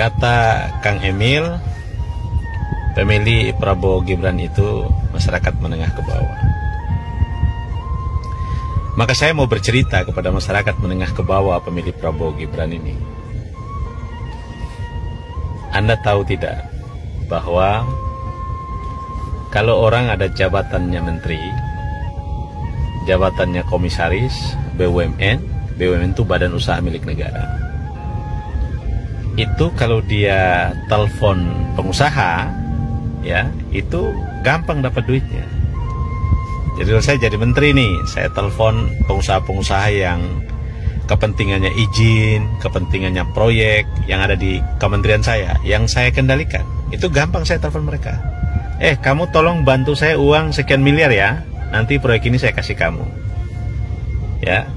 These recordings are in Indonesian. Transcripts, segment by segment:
Kata Kang Emil, pemilih Prabowo Gibran itu masyarakat menengah ke bawah. Maka saya mau bercerita kepada masyarakat menengah ke bawah pemilih Prabowo Gibran ini. Anda tahu tidak bahwa kalau orang ada jabatannya menteri, jabatannya komisaris, BUMN, BUMN itu badan usaha milik negara itu kalau dia telepon pengusaha ya itu gampang dapat duitnya. Jadi saya jadi menteri nih saya telepon pengusaha-pengusaha yang kepentingannya izin kepentingannya proyek yang ada di kementerian saya yang saya kendalikan. Itu gampang saya telepon mereka. Eh kamu tolong bantu saya uang sekian miliar ya nanti proyek ini saya kasih kamu. Ya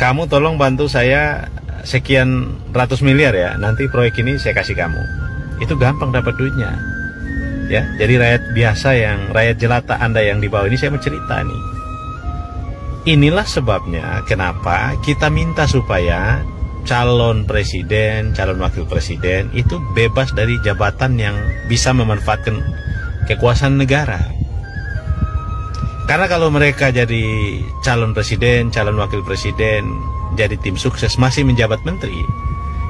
kamu tolong bantu saya sekian ratus miliar ya nanti proyek ini saya kasih kamu. Itu gampang dapat duitnya. Ya jadi rakyat biasa yang rakyat jelata anda yang di bawah ini saya mau cerita nih. Inilah sebabnya kenapa kita minta supaya calon presiden calon wakil presiden itu bebas dari jabatan yang bisa memanfaatkan kekuasaan negara. Karena kalau mereka jadi calon presiden calon wakil presiden jadi tim sukses masih menjabat menteri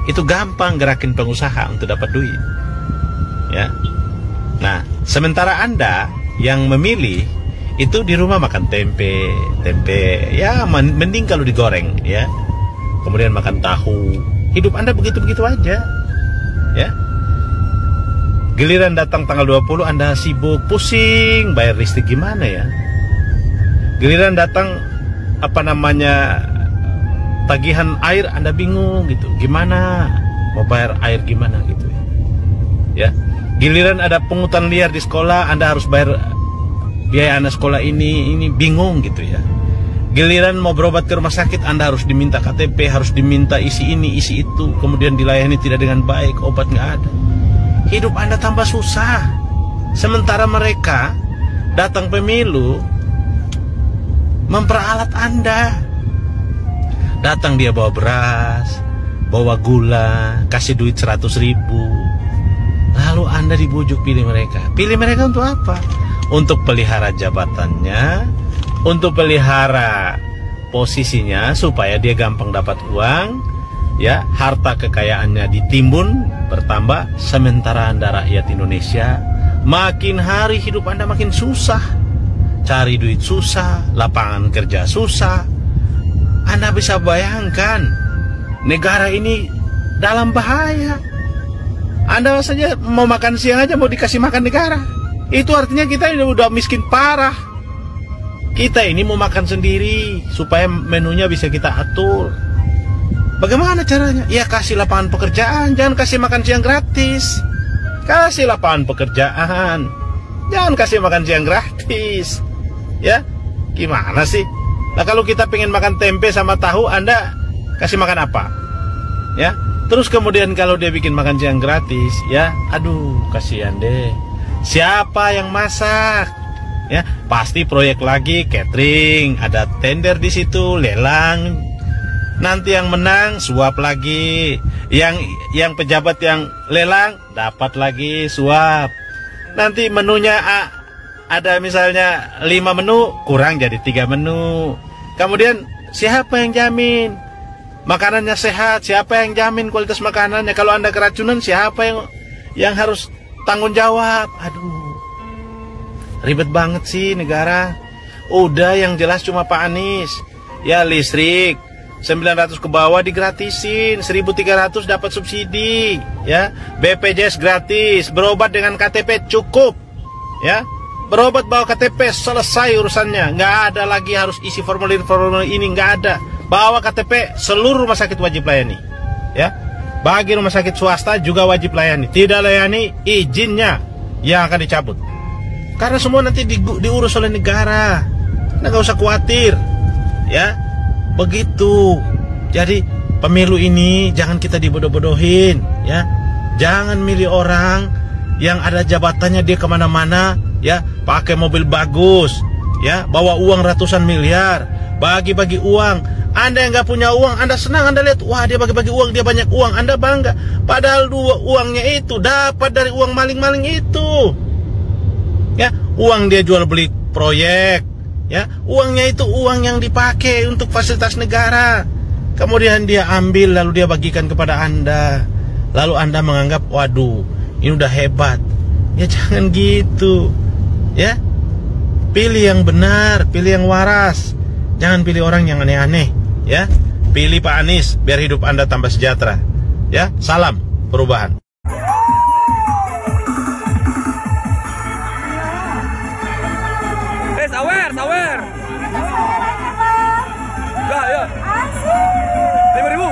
itu gampang gerakin pengusaha untuk dapat duit. Ya. Nah sementara anda yang memilih itu di rumah makan tempe tempe ya mending kalau digoreng ya. Kemudian makan tahu. Hidup anda begitu-begitu aja ya. Giliran datang tanggal 20 anda sibuk pusing bayar listrik gimana ya? Giliran datang apa namanya tagihan air Anda bingung gitu. Gimana mau bayar air gimana gitu ya. Ya. Giliran ada pungutan liar di sekolah Anda harus bayar biaya anak sekolah ini ini bingung gitu ya. Giliran mau berobat ke rumah sakit Anda harus diminta KTP, harus diminta isi ini, isi itu, kemudian dilayani tidak dengan baik, obat nggak ada. Hidup Anda tambah susah. Sementara mereka datang pemilu memperalat Anda Datang dia bawa beras, bawa gula, kasih duit 100 ribu. Lalu Anda dibujuk pilih mereka. Pilih mereka untuk apa? Untuk pelihara jabatannya, untuk pelihara posisinya supaya dia gampang dapat uang, ya harta kekayaannya ditimbun bertambah sementara anda rakyat Indonesia makin hari hidup anda makin susah cari duit susah lapangan kerja susah anda bisa bayangkan negara ini dalam bahaya. Anda saja mau makan siang aja mau dikasih makan negara. Itu artinya kita ini udah miskin parah. Kita ini mau makan sendiri supaya menunya bisa kita atur. Bagaimana caranya? Ya kasih lapangan pekerjaan, jangan kasih makan siang gratis. Kasih lapangan pekerjaan. Jangan kasih makan siang gratis. Ya, gimana sih? Nah kalau kita pengen makan tempe sama tahu, Anda kasih makan apa? Ya. Terus kemudian kalau dia bikin makan siang gratis, ya, aduh, kasihan deh. Siapa yang masak? Ya, pasti proyek lagi catering, ada tender di situ, lelang. Nanti yang menang suap lagi. Yang yang pejabat yang lelang dapat lagi suap. Nanti menunya ada misalnya lima menu kurang jadi tiga menu. Kemudian siapa yang jamin? Makanannya sehat siapa yang jamin kualitas makanannya? Kalau anda keracunan siapa yang yang harus tanggung jawab? Aduh ribet banget sih negara. Udah yang jelas cuma Pak Anies. Ya listrik 900 ke bawah digratisin 1300 dapat subsidi ya. BPJS gratis berobat dengan KTP cukup ya Berobat bawa KTP selesai urusannya. Nggak ada lagi harus isi formulir-formulir ini nggak ada. Bawa KTP seluruh rumah sakit wajib layani. Ya, bagi rumah sakit swasta juga wajib layani. Tidak layani izinnya yang akan dicabut. Karena semua nanti di, diurus oleh negara. Nah, nggak usah khawatir. Ya, begitu. Jadi pemilu ini jangan kita dibodoh-bodohin. Ya, jangan milih orang yang ada jabatannya dia ke mana-mana ya pakai mobil bagus ya bawa uang ratusan miliar bagi-bagi uang Anda yang nggak punya uang, Anda senang, Anda lihat, wah dia bagi-bagi uang, dia banyak uang, Anda bangga. Padahal dua uangnya itu dapat dari uang maling-maling itu. Ya, uang dia jual beli proyek, ya, uangnya itu uang yang dipakai untuk fasilitas negara. Kemudian dia ambil lalu dia bagikan kepada Anda. Lalu Anda menganggap, waduh, ini udah hebat. Ya jangan gitu. Ya. Pilih yang benar, pilih yang waras. Jangan pilih orang yang aneh-aneh ya. Pilih Pak Anies biar hidup Anda tambah sejahtera. Ya, salam perubahan. Eh, sawer, sawer. Ya, ya. Ribu.